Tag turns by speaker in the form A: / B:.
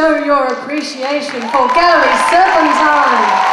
A: show your appreciation for Gary Serpentine.